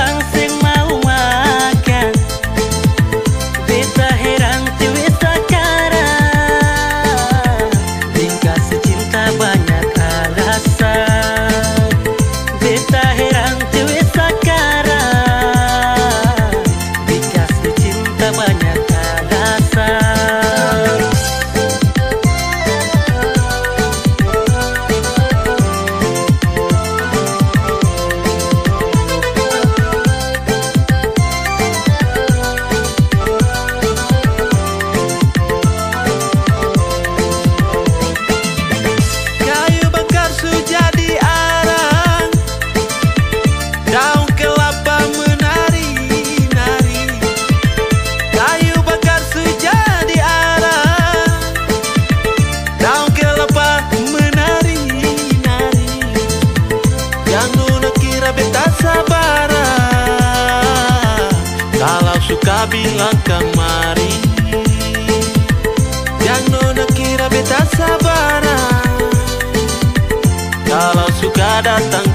mang bilang kemari. Yang nona kira beta sabaran. Kalau suka datang